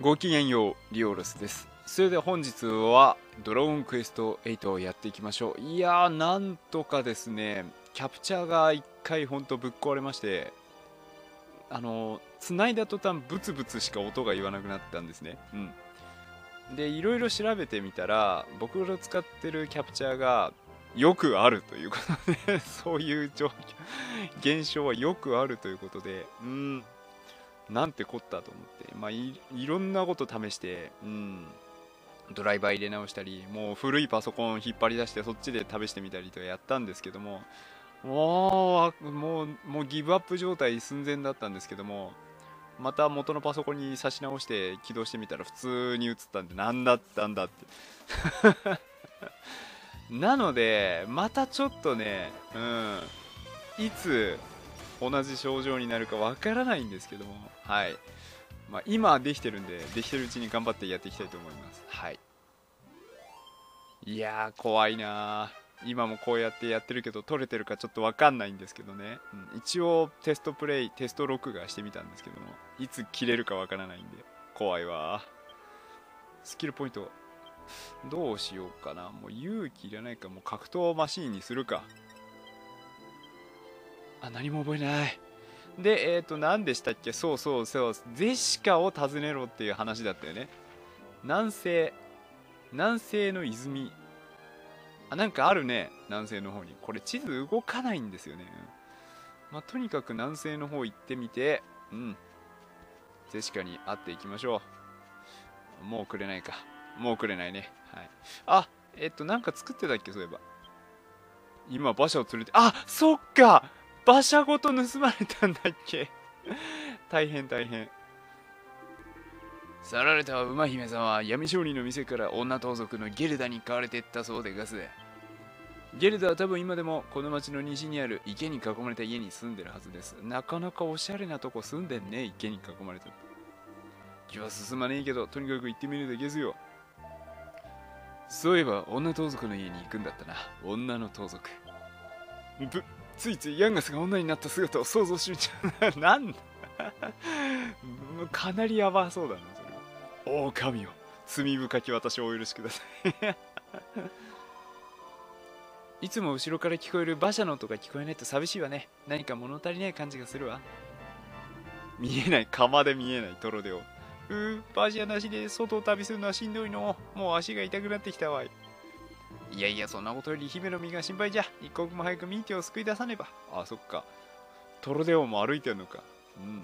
ごきげんようリオロスです。それでは本日はドラゴンクエスト8をやっていきましょう。いやーなんとかですねキャプチャーが1回ほんとぶっ壊れましてあの繋いだ途端ブツブツしか音が言わなくなったんですね。うん。でいろいろ調べてみたら僕の使ってるキャプチャーがよくあるということで そういう状況現象はよくあるということでうん。なんてこったと思って、まあい、いろんなこと試して、うん、ドライバー入れ直したり、もう古いパソコン引っ張り出してそっちで試してみたりとやったんですけども、もう、もう、もうギブアップ状態寸前だったんですけども、また元のパソコンに差し直して起動してみたら普通に映ったんで、何だったんだって。なので、またちょっとね、うん、いつ同じ症状になるかわからないんですけども、はい。まあ、今できてるんで、できてるうちに頑張ってやっていきたいと思います。はい。いやー、怖いな今もこうやってやってるけど、撮れてるかちょっとわかんないんですけどね。うん、一応、テストプレイ、テスト録画してみたんですけども、いつ切れるかわからないんで、怖いわスキルポイント、どうしようかな。もう勇気いらないか、もう格闘マシーンにするか。あ、何も覚えない。で、えっ、ー、と、何でしたっけ？そうそうそう。ゼシカを訪ねろっていう話だったよね。南西。南西の泉。あ、なんかあるね。南西の方に。これ地図動かないんですよね。まあ、とにかく南西の方行ってみて、うん。ゼシカに会っていきましょう。もうくれないか。もうくれないね。はい。あ、えっと、なんか作ってたっけ？そういえば。今、馬車を連れて、あ、そっか馬車ごと盗まれたんだっけ？大変大変。去られた馬姫さんは闇商人の店から女盗賊のゲルダに買われてったそうでガスで。ゲルダは多分今でもこの町の西にある池に囲まれた家に住んでるはずです。なかなかおしゃれなとこ住んでんね池に囲まれて。気は進まねえけどとにかく行ってみるだけですよ。そういえば女盗賊の家に行くんだったな。女の盗賊。ぶついついヤンガスが女になった姿を想像しちゃう。なんだ。かなりヤバそうだなそれ。は狼よ。罪深き私をお許しください。いつも後ろから聞こえる馬車の音が聞こえないと寂しいわね。何か物足りない感じがするわ。見えない。釜で見えない。トロデオ。うー馬車なしで外を旅するのはしんどいの。もう足が痛くなってきたわい。いやいや、そんなことより姫の身が心配じゃ。一刻も早くミーティを救い出さねば。あ、そっか。トロデオも歩いてんのか。うん。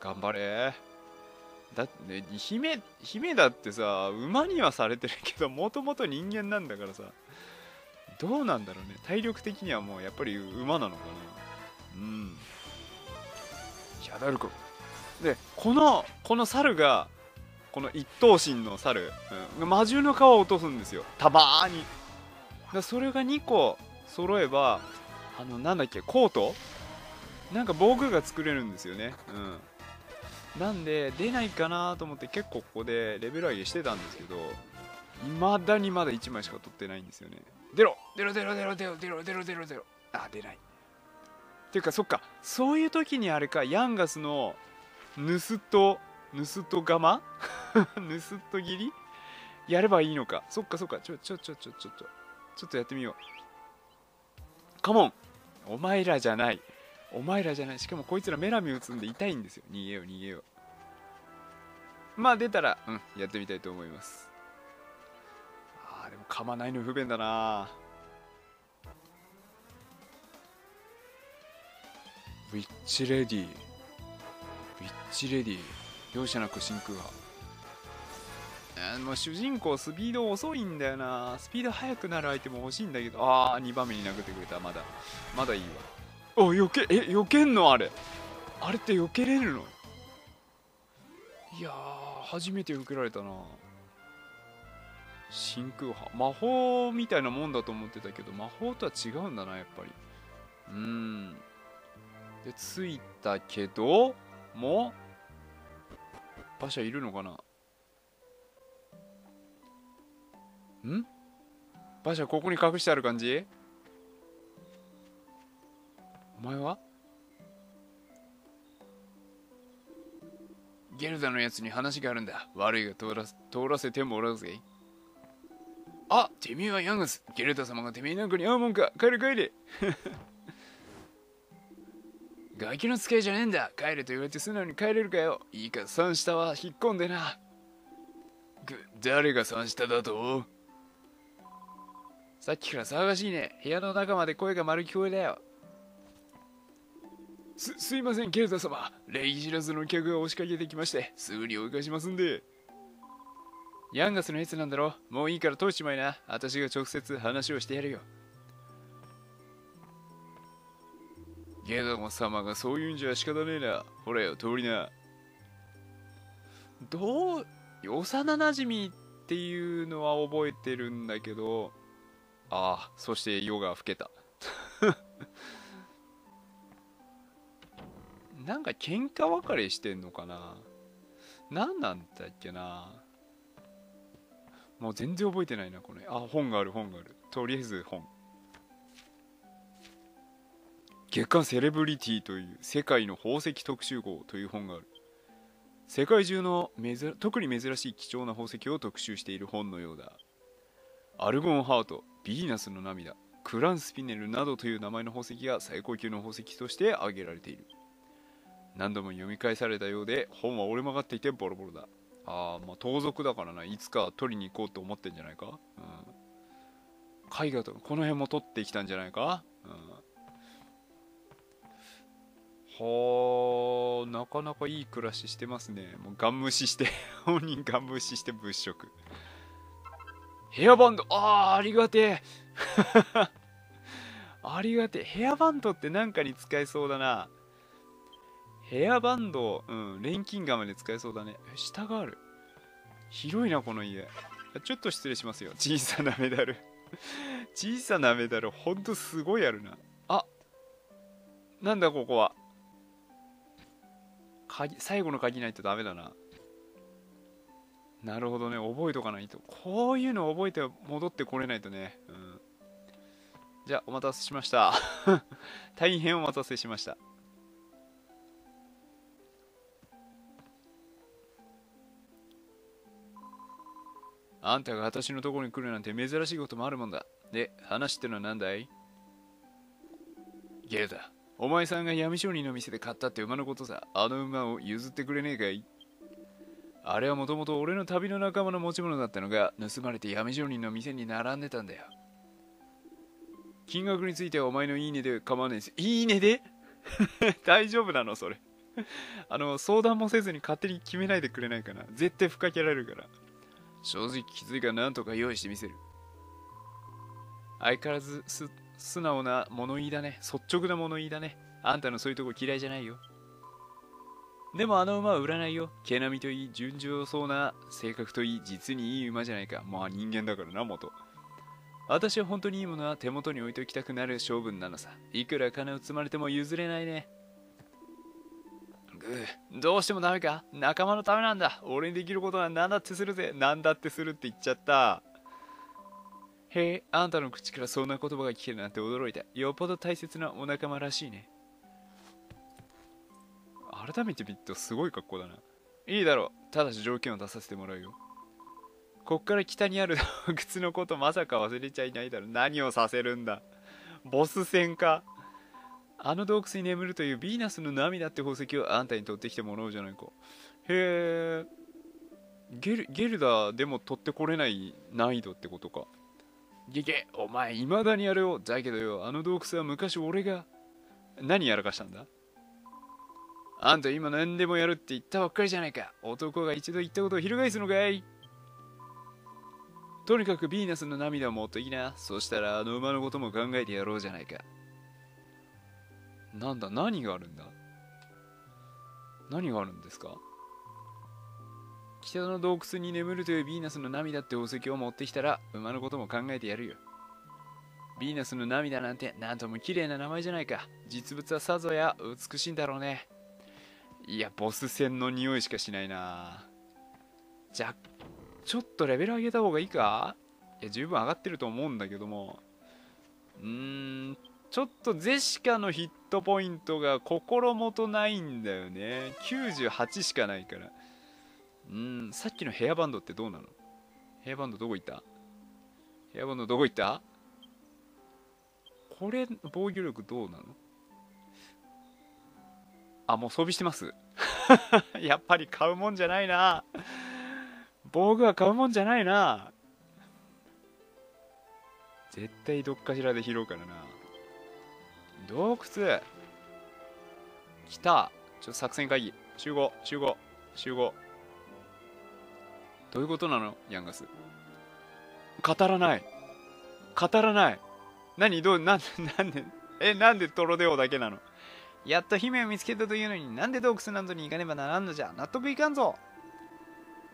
頑張れ。だって、ね、姫、姫だってさ、馬にはされてるけど、もともと人間なんだからさ、どうなんだろうね。体力的にはもうやっぱり馬なのかな。うん。ヒャダルコ。で、この、この猿が、この一頭身の猿、うん、魔獣の皮を落とすんですよ。たまーに。だそれが2個揃えばあのなんだっけコート？なんか防具が作れるんですよね。うん。なんで出ないかなと思って結構ここでレベル上げしてたんですけど未だにまだ1枚しか取ってないんですよね。出ろ！出ろ！出ろ！出ろ！出ろ！出ろ！出ろ！出ろ！出ろ！あ出ない。っていうかそっか。そういう時にあれかヤンガスの盗っ人盗っ人釜？盗っ人切り？やればいいのか？そっかそっか。ちょちょちょちょちょちょちょっとやってみよう。カモン！お前らじゃない。お前らじゃない。しかもこいつらメラミ打つんで痛いんですよ。逃げよう逃げよう。まあ出たらうんやってみたいと思います。あーでも噛まないの不便だな。ウィッチレディウィッチレディ容赦なく真空派もう主人公スピード遅いんだよな。スピード速くなるアイテム欲しいんだけど。ああ2番目に殴ってくれた。まだ。まだいいわ。お避けえ避けんの？あれ。あれって避けれるの？いや初めて避けられたな。真空波。魔法みたいなもんだと思ってたけど魔法とは違うんだなやっぱり。うん。で着いたけども馬車いるのかな？ん？馬車ここに隠してある感じ？お前は？ゲルダのやつに話があるんだ。悪いが通ら通らせてもらうぜ。あてめえはヤングス。ゲルダ様がてめえなんかに会うもんか。帰れ帰れ。ガキの使いじゃねえんだ帰れと言われて素直に帰れるかよいいか三下は引っ込んでなぐ誰が三下だと？さっきから騒がしいね部屋の中まで声が丸聞こえだよす、すいません、ケルタ様。礼儀知らずの客が押しかけてきまして、すぐに追い返しますんで。ヤンガスのやつなんだろ？もういいから通しちまいな。私が直接話をしてやるよ。ゲドモ様がそういうんじゃ仕方ねえな。ほらよ、通りな。どう、幼なじみっていうのは覚えてるんだけど、ああ、そして夜が更けた。なんか喧嘩別れしてんのかな何なんだっけなもう全然覚えてないなこれあ本がある本があるとりあえず本月刊セレブリティという世界の宝石特集号という本がある。世界中の特に珍しい貴重な宝石を特集している本のようだ。アルゴンハートヴィーナスの涙クランスピネルなどという名前の宝石が最高級の宝石として挙げられている。何度も読み返されたようで本は折れ曲がっていてボロボロだ。ああまあ盗賊だからな。いつか取りに行こうと思ってんじゃないか、うん、絵画とかこの辺も取ってきたんじゃないか、はあなかなかいい暮らししてますねもうガン無視して 本人ガン無視して物色ヘアバンドああありがてえ ありがてえヘアバンドって何かに使えそうだなヘアバンド、うん、錬金釜で使えそうだね。下がある。広いな、この家。ちょっと失礼しますよ。小さなメダル小さなメダル、ほんとすごいあるな。あなんだ、ここは。鍵、最後の鍵ないとダメだな。なるほどね、覚えとかないと。こういうの覚えて戻ってこれないとね。うん。じゃあ、お待たせしました。大変お待たせしました。あんたが私のところに来るなんて珍しいこともあるもんだ。で、話ってのは何だい？ゲルだ。お前さんが闇商人の店で買ったって馬のことさ。あの馬を譲ってくれねえかい？あれはもともと俺の旅の仲間の持ち物だったのが盗まれて闇商人の店に並んでたんだよ。金額についてはお前のいいねで構わないです。いいねで？大丈夫なのそれ。あの、相談もせずに勝手に決めないでくれないかな。絶対ふかけられるから。正直気づいが何とか用意してみせる。相変わらずすっ素直な物言いだね。率直な物言いだね。あんたのそういうとこ嫌いじゃないよ。でもあの馬は売らないよ。毛並みといい、順調そうな性格といい、実にいい馬じゃないか。まあ人間だからな、元。私は本当にいいものは手元に置いておきたくなる性分なのさ。いくら金を積まれても譲れないね。うどうしてもダメか仲間のためなんだ俺にできることは何だってするぜ何だってするって言っちゃったへえあんたの口からそんな言葉が聞けるなんて驚いたよっぽど大切なお仲間らしいね改めて見るとすごい格好だないいだろうただし条件を出させてもらうよこっから北にある洞窟のことまさか忘れちゃいないだろ何をさせるんだボス戦かあの洞窟に眠るというヴィーナスの涙って宝石をあんたに取ってきてもらおうじゃないか。へえ。ゲルゲルダでも取ってこれない難易度ってことか。ゲゲ、お前、未だにやるよ。だけどよ、あの洞窟は昔俺が。何やらかしたんだ？あんた今何でもやるって言ったばっかりじゃないか。男が一度言ったことを翻すのかい？とにかくヴィーナスの涙を持ってきな。そしたらあの馬のことも考えてやろうじゃないか。なんだ何があるんだ？何があるんですか？北の洞窟に眠るというヴィーナスの涙って宝石を持ってきたら馬のことも考えてやるよ。ヴィーナスの涙なんてなんとも綺麗な名前じゃないか。実物はさぞや美しいんだろうね。いやボス戦の匂いしかしないな。じゃちょっとレベル上げた方がいいか？いや十分上がってると思うんだけども。うーんちょっとゼシカの筆トポイントが心もとないんだよね。98しかないから。うんさっきのヘアバンドってどうなの？ヘアバンドどこ行った？ヘアバンドどこ行った？これ防御力どうなの？あもう装備してます。やっぱり買うもんじゃないな。防具は買うもんじゃないな。絶対どっかしらで拾うからな。洞窟。来た。ちょっと作戦会議。集合集合集合。どういうことなの？ヤンガス。語らない。語らない。何？どう？なんなんで？えなんで？トロデオだけなの？やっと姫を見つけたというのになんで洞窟などに行かねばならんのじゃ？納得いかんぞ。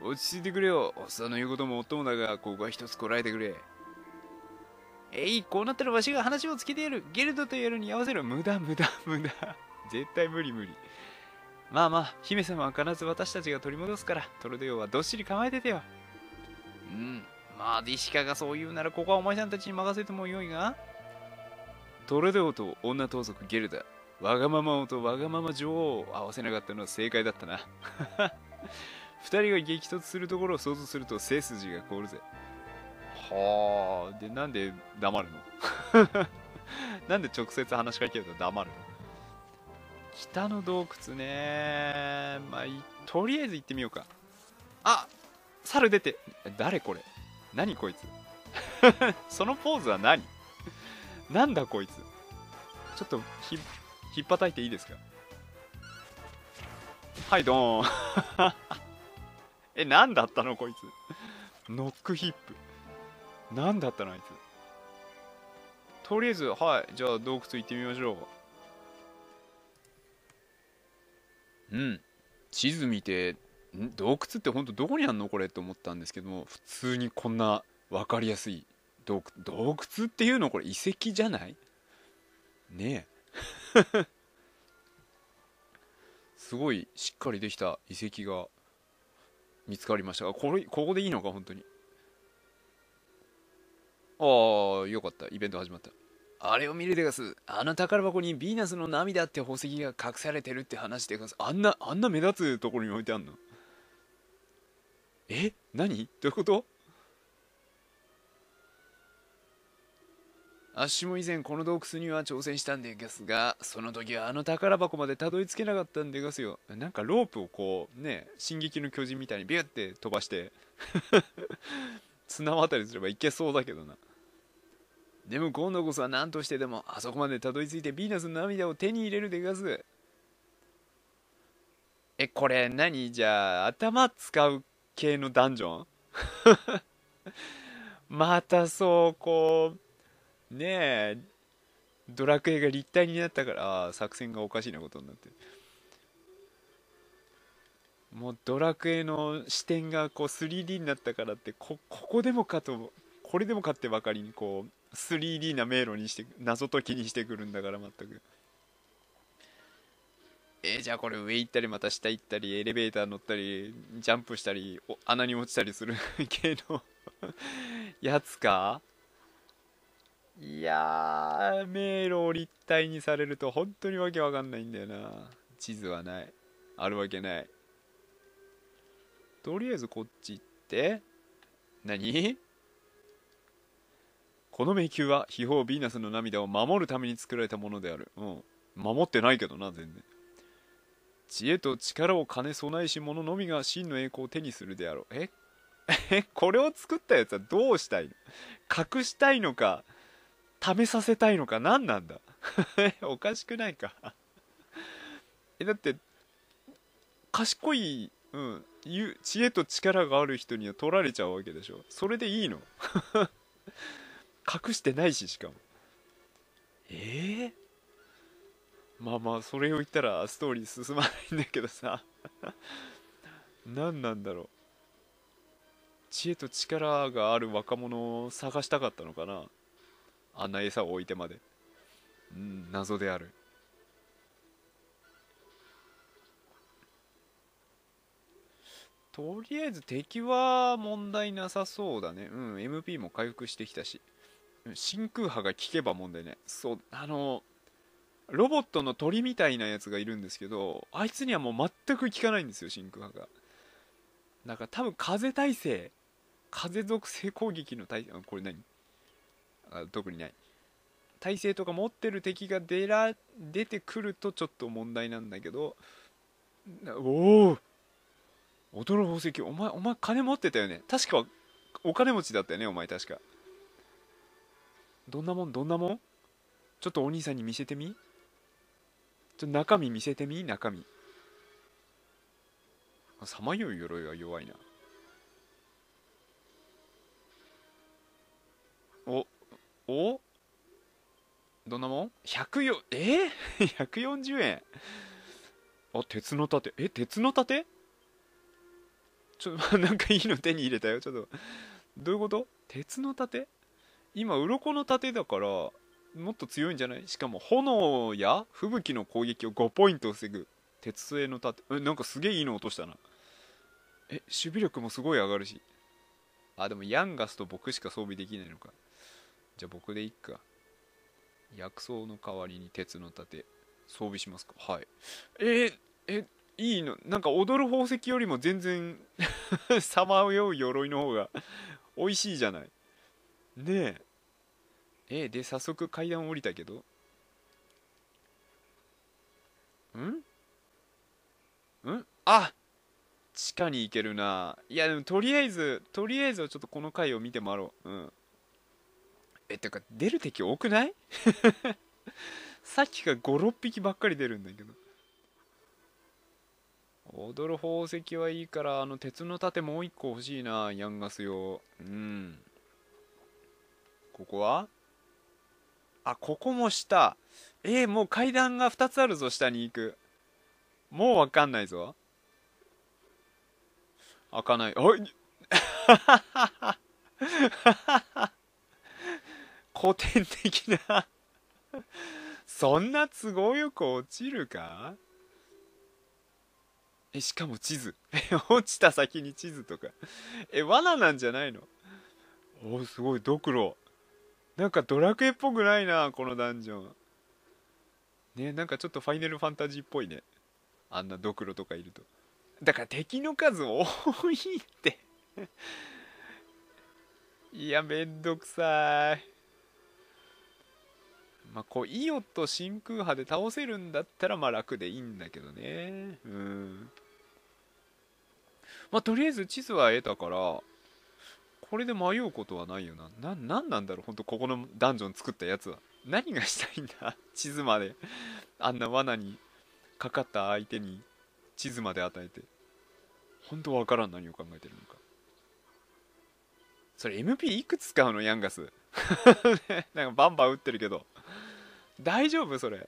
落ち着いてくれよ。おっさんの言うこともっともだがここは一つこらえてくれ。えいこうなったらわしが話をつけてやる。ゲルドとやるに合わせる無駄無駄無駄。絶対無理無理まあまあ姫様は必ず私たちが取り戻すからトロデオはどっしり構えててよ。うんまあディシカがそう言うならここはお前さんたちに任せてもよいが。トロデオと女盗賊ゲルダわがまま王とわがまま女王を合わせなかったのは正解だったな。二人が激突するところを想像すると背筋が凍るぜ。はあでなんで黙るの？なんで直接話しかけると黙るの？北の洞窟ね。まあとりあえず行ってみようか。あ猿出て。誰これ？何こいつ？そのポーズは何？なんだこいつ？ちょっとひ引っ叩いていいですか？はいドーン。え何だったのこいつ？ノックヒップ。何だったのあいつ？とりあえずはいじゃあ洞窟行ってみましょう。うん。地図見て洞窟ってほんとどこにあんの？これって思ったんですけども普通にこんな分かりやすい洞洞窟っていうのこれ遺跡じゃない？ねえ。すごいしっかりできた遺跡が見つかりました。がこれここでいいのか本当に。ああよかった。イベント始まった。あれを見るでガスあの宝箱にヴィーナスの涙って宝石が隠されてるって話でガスあんなあんな目立つところに置いてあんの？え？何？どういうこと？あっしも以前この洞窟には挑戦したんでガスがその時はあの宝箱までたどり着けなかったんでガスよ。なんかロープをこうね進撃の巨人みたいにビュッて飛ばして 綱渡りすればいけそうだけどな。でも今度こそは何としてでもあそこまでたどり着いてヴィーナスの涙を手に入れるでガス。えこれ何？じゃあ頭使う系のダンジョン？またそうこうねえドラクエが立体になったから作戦がおかしいなことになってもうドラクエの視点がこう 3D になったからってこここでもかとこれでもかってばかりにこう 3D な迷路にして謎解きにしてくるんだから全くえー、じゃあこれ上行ったりまた下行ったりエレベーター乗ったりジャンプしたり穴に落ちたりする 系の やつか？いやー、迷路を立体にされると本当にわけわかんないんだよな。地図はない。あるわけない。とりあえずこっち行って。何？この迷宮は秘宝ヴィーナスの涙を守るために作られたものである。うん。守ってないけどな、全然。知恵と力を兼ね備えし者のみが真の栄光を手にするであろう。え？え？これを作ったやつはどうしたいの？隠したいのか試させたいのか何なんだ？おかしくないか？えだって賢い、うん、知恵と力がある人には取られちゃうわけでしょそれでいいの？隠してないししかも。ええー、まあまあそれを言ったらストーリー進まないんだけどさ。何なんだろう。知恵と力がある若者を探したかったのかな。あんな餌を置いてまで。うん謎である。とりあえず敵は問題なさそうだね。うん MP も回復してきたし真空波が効けば問題ねそうあのロボットの鳥みたいなやつがいるんですけどあいつにはもう全く効かないんですよ真空波が。だから多分風耐性風属性攻撃の耐性これ何？あ特にない。耐性とか持ってる敵が出ら出てくるとちょっと問題なんだけどおお踊る宝石お前お前金持ってたよね。確かお金持ちだったよねお前確か。どんなもん？どんなもん？ちょっとお兄さんに見せてみ？ちょ中身見せてみ？中身。さまよい鎧は弱いな。おお？どんなもん ?100 よえ？ー、140円。あ鉄の盾。え鉄の盾？ちょっと なんかいいの手に入れたよ。ちょっと。どういうこと？鉄の盾？今鱗の盾だからもっと強いんじゃない？しかも炎や吹雪の攻撃を5ポイント防ぐ鉄製の盾。えなんかすげえいいの落としたな。え守備力もすごい上がるし。あでもヤンガスと僕しか装備できないのか。じゃあ僕でいっか。薬草の代わりに鉄の盾。装備しますか。はい。えー、えいいの？なんか踊る宝石よりも全然 さまよう鎧の方が美味しいじゃない。ねええで早速階段降りたけど。ん？ん？あ地下に行けるな。いやでもとりあえずとりあえずはちょっとこの回を見て回ろう。うん。えってか出る敵多くない？さっきから56匹ばっかり出るんだけど。踊る宝石はいいからあの鉄の盾もう一個欲しいなヤンガス用。うん。ここは？あここも下。えー、もう階段が2つあるぞ下に行く。もうわかんないぞ。開かない。おい！古典的な。そんな都合よく落ちるか？えしかも地図。え落ちた先に地図とか。え罠なんじゃないの？おすごい。ドクロなんかドラクエっぽくないなこのダンジョン。ねなんかちょっとファイナルファンタジーっぽいね。あんなドクロとかいると。だから敵の数多いって。いやめんどくさい。まあこうイオと真空波で倒せるんだったらまあ楽でいいんだけどね。うん。まあとりあえず地図は得たからこれで迷うことはないよな。な何なんだろうほんとここのダンジョン作ったやつは。何がしたいんだ？地図まで。あんな罠にかかった相手に地図まで与えて。本当わからん何を考えてるのか。それ MP いくつ使うの？ヤンガス。なんかバンバン打ってるけど。大丈夫？それ。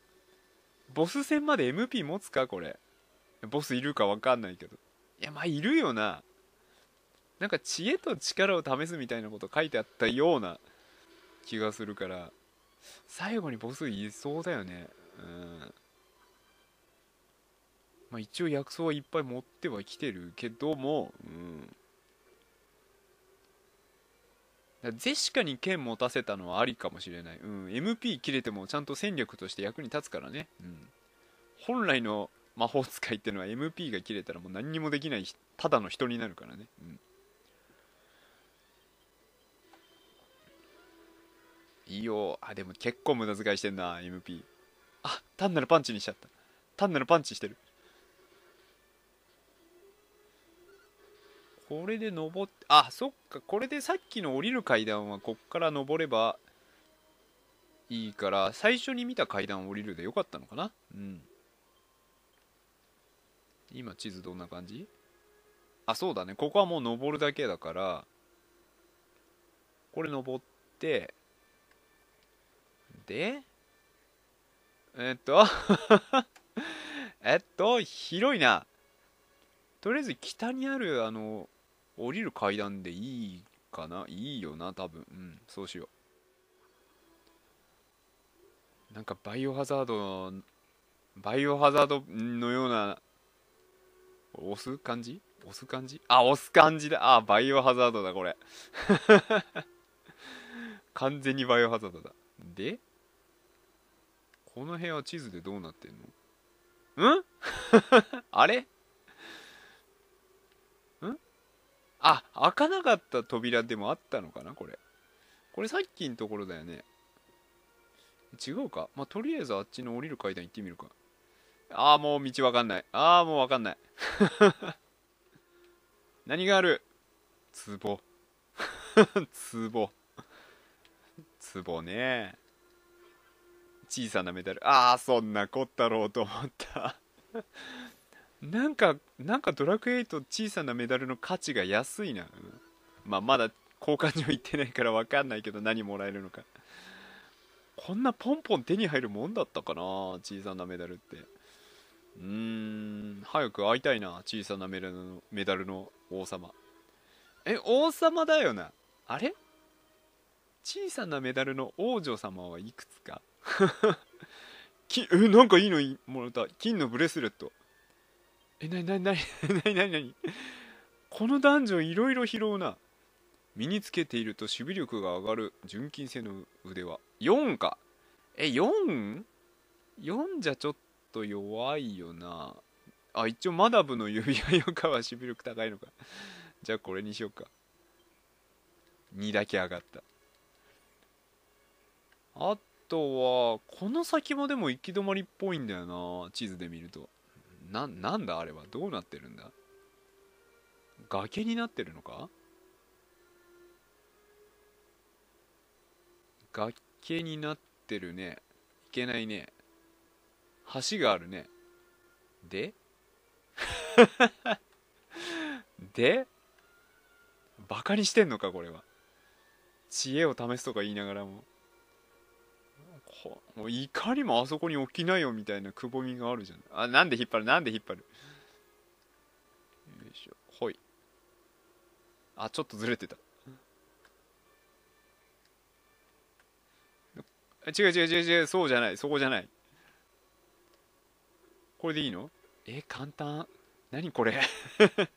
ボス戦まで MP 持つか？これ。ボスいるか分かんないけど。いやまあいるよな。なんか知恵と力を試すみたいなこと書いてあったような気がするから最後にボスいそうだよね。うん。まあ一応薬草はいっぱい持ってはきてるけどもうん。ゼシカに剣持たせたのはありかもしれない、うん、MP 切れてもちゃんと戦力として役に立つからね、うん、本来の魔法使いってのは MP が切れたらもう何にもできないただの人になるからね、うん、いいよ。あでも結構無駄遣いしてんな MP あ単なるパンチにしちゃった。単なるパンチしてる。これで登ってあそっか。これでさっきの降りる階段はこっから登ればいいから最初に見た階段を降りるでよかったのかな？うん。今地図どんな感じ？あそうだね。ここはもう登るだけだからこれ登ってでえっと。えっと広いな。とりあえず北にあるあの降りる階段でいいかな？いいよな多分。うんそうしよう。なんかバイオハザードバイオハザードのような押す感じ？押す感じ？あ押す感じだ。あバイオハザードだこれ。完全にバイオハザードだ。でこの部屋地図でどうなってんの？ん？あれ？ん？あ開かなかった扉でもあったのかなこれ。これさっきのところだよね。違うか。まあとりあえずあっちの降りる階段行ってみるか。ああもう道わかんない。ああもうわかんない。何がある？壺。壺。壺ね。小さなメダル。ああそんなこったろうと思った。なんかなんかドラクエ8小さなメダルの価値が安いな、まあまだ交換所行ってないから分かんないけど何もらえるのか。こんなポンポン手に入るもんだったかな小さなメダルって。うーん早く会いたいな小さなメダルのメダルの王様。え王様だよな。あれ？小さなメダルの王女様はいくつか？き えなんかいいの？もらった金のブレスレット。えなになになに なになになに？このダンジョンいろいろ拾うな。身につけていると守備力が上がる。純金製の腕は4か。え 4?4 じゃちょっと弱いよな。あ一応マダブの指輪よかは守備力高いのか。じゃあこれにしようか。2だけ上がった。あとはこの先もでも行き止まりっぽいんだよな地図で見ると。ななんだあれは？どうなってるんだ？崖になってるのか？崖になってるね。いけないね。橋があるね。で？で？バカにしてんのかこれは。知恵を試すとか言いながらも。もういかにもあそこに置きなよみたいなくぼみがあるじゃん。あなんで引っ張る？なんで引っ張る？よいしょ。ほい。あちょっとずれてた。違う違う違う違う。そうじゃない。そこじゃない。これでいいの？え簡単？何これ？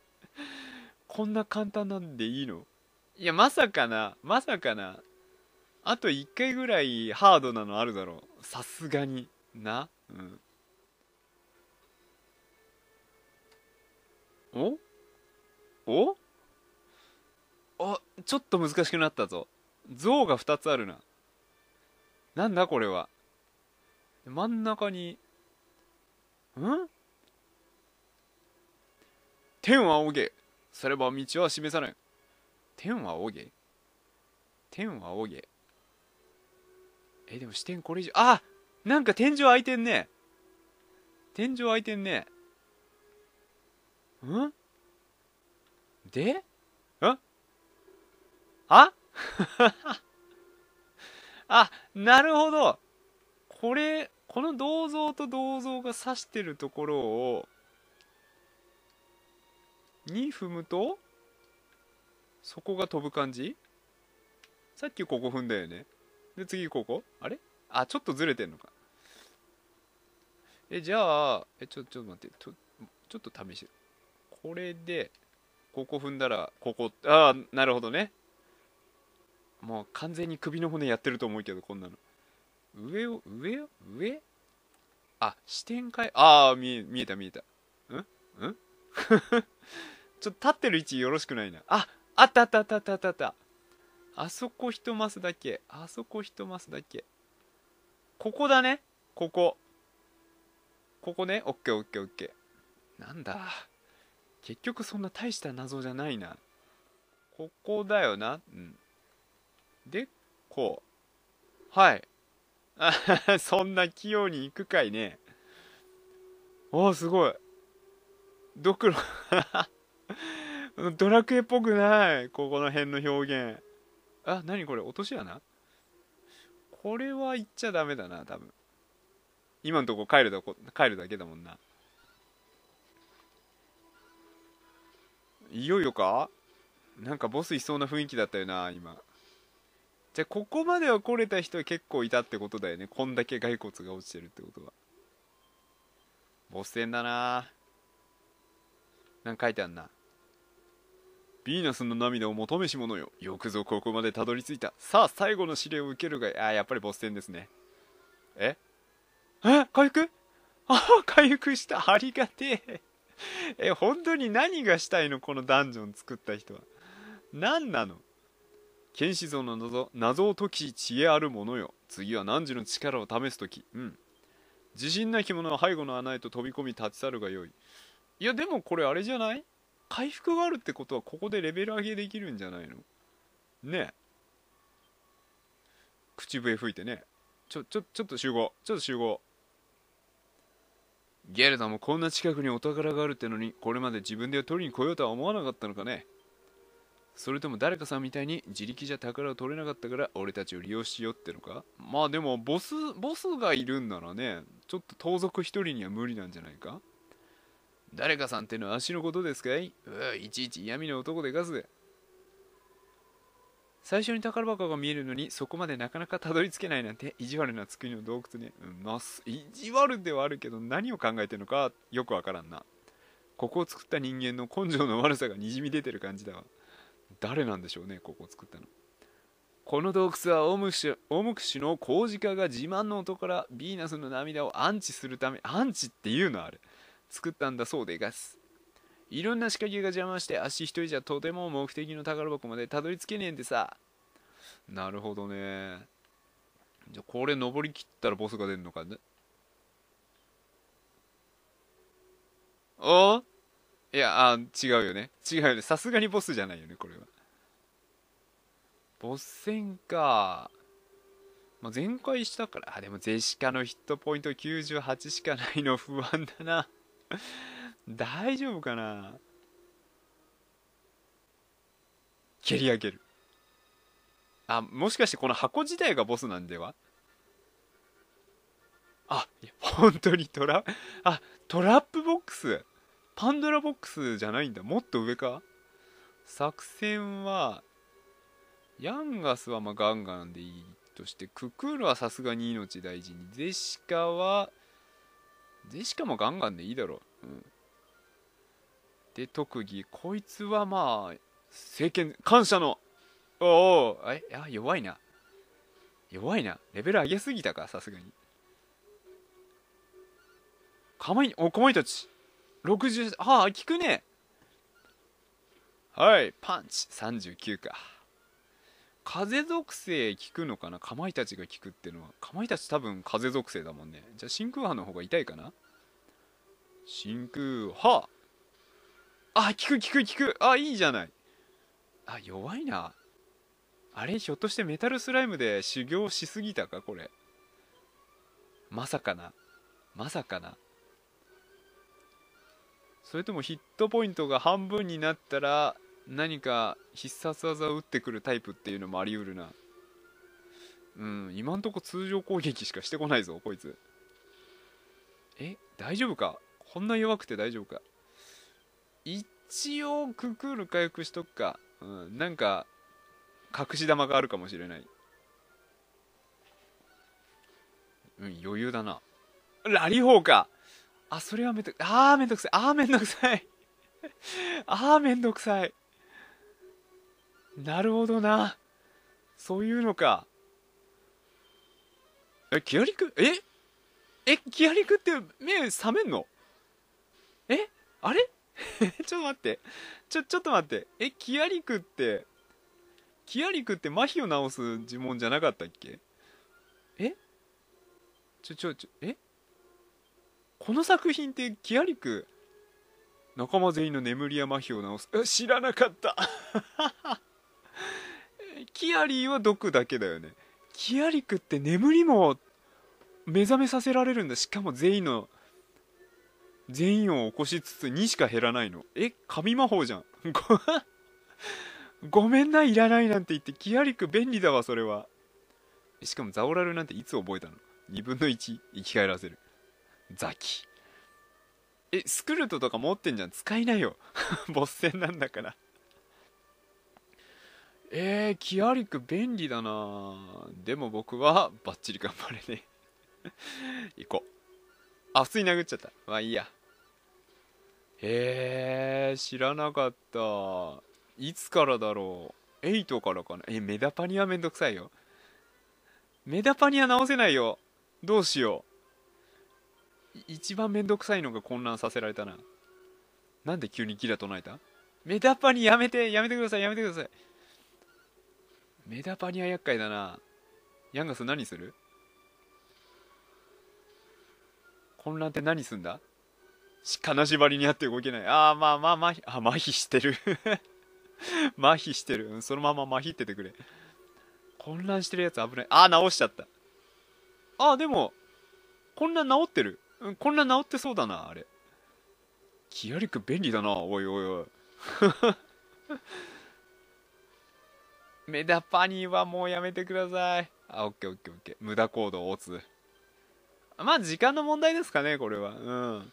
こんな簡単なんでいいの？いやまさかな。まさかな。あと1回ぐらいハードなのあるだろう。さすがに。な。うん。お？お？あちょっと難しくなったぞ。像が2つあるな。なんだこれは。真ん中に。ん？天は仰げ。されば道は示さない。天は仰げ。天は仰げ。えでも視点これ以上あなんか天井開いてんね。天井開いてんね。ん？で？ああ？あなるほど。これこの銅像と銅像が指してるところをに踏むとそこが飛ぶ感じ？さっきここ踏んだよね。で次ここあれ？あちょっとずれてんのか。えじゃあえちょちょっと待って。ちょちょっと試して。これでここ踏んだらここああなるほどね。もう完全に首の骨やってると思うけどこんなの。上を上？を上？あ視点変えああ見え見えた見えた。ん？ん？ちょっと立ってる位置よろしくないな。ああったあったあったあったあったあった。あそこ一マスだけ。あそこ一マスだけ。ここだね。ここ。ここね。オッケーオッケーオッケー。なんだ。結局そんな大した謎じゃないな。ここだよな。うん。でこう。はい。あ そんな器用に行くかいね。おおすごい。ドクロ。ドラクエっぽくない。ここの辺の表現。あ何これ落とし穴？これは言っちゃダメだな多分。今のとこ帰るだこ帰るだけだもんな。いよいよか？なんかボスいそうな雰囲気だったよな今。じゃあここまでは来れた人は結構いたってことだよね。こんだけ骸骨が落ちてるってことは。ボス戦だな。なんか書いてあんな。ヴィーナスの涙を求めし者よ。よくぞここまでたどり着いた。さあ最後の試練を受けるがあやっぱりボス戦ですね。え？え？回復？ああ回復した。ありがてえ。え本当に何がしたいの？このダンジョン作った人は。何なの？剣士像の謎謎を解き知恵あるものよ。次は汝の力を試す時。うん。自信なき者は背後の穴へと飛び込み立ち去るがよい。いやでもこれあれじゃない？回復があるってことはここでレベル上げできるんじゃないの？ね。え口笛吹いてね。ちょちょちょっと集合。ちょっと集合。ゲルダもこんな近くにお宝があるってのにこれまで自分で取りに来ようとは思わなかったのかね？それとも誰かさんみたいに自力じゃ宝を取れなかったから俺たちを利用しようってのか？まあでもボスボスがいるんならねちょっと盗賊一人には無理なんじゃないか？誰かさんってのは足のことですかい？ういちいち嫌味な男でガスで最初に宝箱が見えるのにそこまでなかなかたどり着けないなんて意地悪な作りの洞窟ね、うん、まあ意地悪ではあるけど何を考えてるのかよくわからんな。ここを作った人間の根性の悪さがにじみ出てる感じだわ。誰なんでしょうねここを作ったの。この洞窟はオムクシオムクシの麹家が自慢の音からヴィーナスの涙を安置するため安置っていうのあれ作ったんだそうでガス。いろんな仕掛けが邪魔して足一人じゃとても目的の宝箱までたどり着けねえんでさ。なるほどね。じゃこれ登りきったらボスが出るのかね。おいやあ違うよね。違うよね。さすがにボスじゃないよねこれは。ボス戦か。まあ、全開したから。あでもゼシカのヒットポイント98しかないの不安だな。大丈夫かな？蹴り上げる。あもしかしてこの箱自体がボスなんでは？あ本当にトラ？あトラップボックス？パンドラボックスじゃないんだ。もっと上か？作戦はヤンガスはまガンガンでいいとしてククールはさすがに命大事に。ゼシカはゼシカもガンガンでいいだろう、うん、で特技こいつはまあ政権感謝の。おおえあ弱いな。弱いな。レベル上げすぎたかさすがに。かまいおかまいたち。60ああ効くね。はい。パンチ。39か。風属性効くのかな？かまいたちが効くっていうのは。かまいたち多分風属性だもんね。じゃあ真空波の方が痛いかな？真空波。あ効く効く効く。あいいじゃない。あ弱いな。あれひょっとしてメタルスライムで修行しすぎたか？これ。まさかな。まさかな。それともヒットポイントが半分になったら何か必殺技を打ってくるタイプっていうのもあり得るな。うん今んとこ通常攻撃しかしてこないぞこいつ。え大丈夫か？こんな弱くて大丈夫か？一応ククール回復しとくか。うんなんか隠し玉があるかもしれない。うん余裕だな。ラリホーか。あそれはめんどくあーめんどくさい。あーめんどくさい。あーめんどくさい。なるほどな。そういうのか。えキアリク？え？えキアリクって目覚めんの？え？あれ？ちょっと待って。ちょちょっと待って。えキアリクってキアリクって麻痺を治す呪文じゃなかったっけ？え？ちょちょちょえ？この作品ってキアリク？仲間全員の眠りや麻痺を治す？知らなかった。キアリーは毒だけだよね。キアリクって眠りも目覚めさせられるんだ。しかも全員の全員を起こしつつ2しか減らないの。え神魔法じゃん。ごめんないらないなんて言ってキアリク便利だわそれは。しかもザオラルなんていつ覚えたの？2分の1生き返らせる。ザキ。えスクルトとか持ってんじゃん。使いなよ。ボス戦なんだから。えー、キアリク便利だな。でも僕はバッチリ頑張れね。行こう。あ普通に殴っちゃった。まあいいや。へえー、知らなかった。いつからだろう。8からかな。えメダパニはめんどくさいよ。メダパニは直せないよ。どうしよう。一番めんどくさいのが混乱させられたな。なんで急にギラ唱えた？メタパニやめてやめてくださいやめてください。メタパニは厄介だな。ヤンガス何する？混乱って何すんだ？金縛りにあって動けない。ああまあまあ麻痺あ麻痺してる。麻痺してる。そのまま麻痺っててくれ。混乱してるやつ危ない。ああ直しちゃった。ああでも混乱直ってる。うん混乱直ってそうだなあれ。キアリク便利だなおいおいおい。メダパニーはもうやめてください。あオッケーオッケーオッケー。無駄行動を打つ。まあ時間の問題ですかねこれは。うん。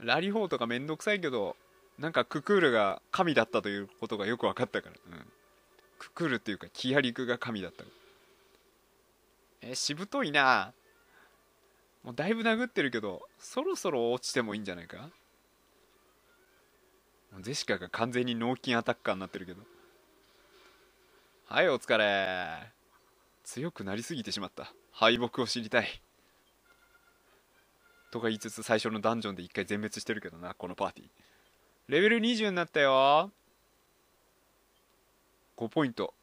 ラリホーとかめんどくさいけどなんかククールが神だったということがよく分かったから、うん、ククールっていうかキアリクが神だった。えしぶといな。もうだいぶ殴ってるけどそろそろ落ちてもいいんじゃないか。ゼシカが完全に脳筋アタッカーになってるけど。はいお疲れ。強くなりすぎてしまった。敗北を知りたい。とか言いつつ最初のダンジョンで一回全滅してるけどなこのパーティー。レベル20になったよ。5ポイント。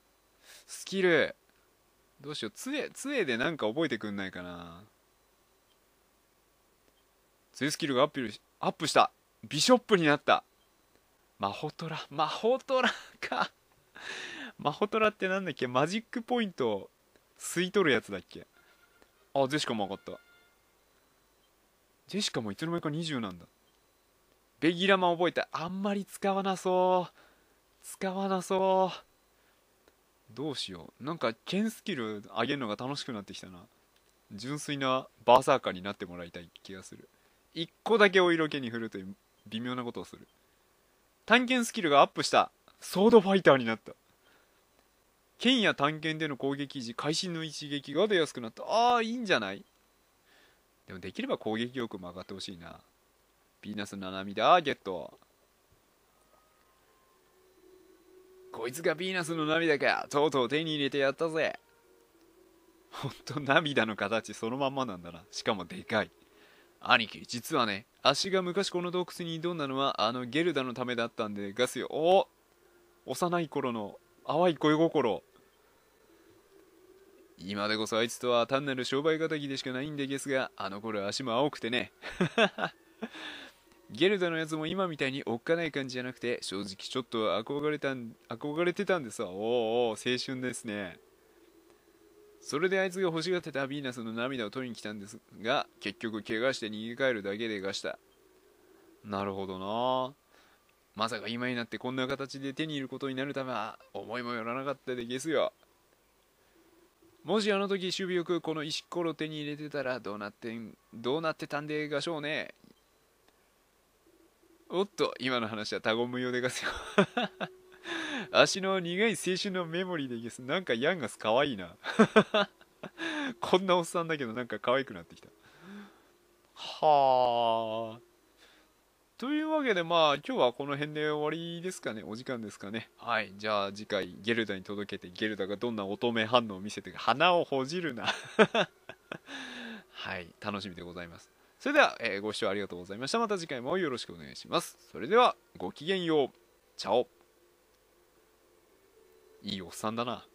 スキル。どうしよう。杖杖でなんか覚えてくんないかな。杖スキルがアップアップした。ビショップになった。マホトラマホトラか。マホトラってなんだっけ？マジックポイントを吸い取るやつだっけ？あジェシカも分かった。ジェシカもいつの間にか20なんだ。ベギラマ覚えたあんまり使わなそう。使わなそう。どうしよう。なんか剣スキル上げるのが楽しくなってきたな。純粋なバーサーカーになってもらいたい気がする。1個だけお色気に振るという微妙なことをする。探検スキルがアップした。ソードファイターになった。剣や探検での攻撃時会心の一撃が出やすくなった。ああいいんじゃない？でもできれば攻撃力も上がってほしいな。ヴィーナスの涙ゲット。こいつがヴィーナスの涙か。とうとう手に入れてやったぜ。ほんと涙の形そのまんまなんだな。しかもでかい。兄貴実はね足が昔この洞窟に挑んだのはあのゲルダのためだったんでガスよ。お幼い頃の淡い恋心。今でこそあいつとは単なる商売敵でしかないんですがあの頃足も青くてね。ゲルダのやつも今みたいにおっかない感じじゃなくて正直ちょっと憧れたん憧れてたんですわ。おお青春ですね。それであいつが欲しがってたヴィーナスの涙を取りに来たんですが結局怪我して逃げ帰るだけでがした。なるほどな。まさか今になってこんな形で手に入ることになるためは思いもよらなかったでゲスよ。もしあの時守備よくこの石ころ手に入れてたらどうなってんどうなってたんでがしょうね。おっと今の話は他言無用でがす。よ足の苦い青春のメモリーでゲスなんかヤンガスかわいいな。こんなおっさんだけどなんか可愛くなってきた。はあ。というわけでまあ今日はこの辺で終わりですかね。お時間ですかね。はい。じゃあ次回ゲルダに届けてゲルダがどんな乙女反応を見せて鼻をほじるな。はい。楽しみでございます。それでは、えー、ご視聴ありがとうございました。また次回もよろしくお願いします。それではごきげんよう。チャオ。いいおっさんだな。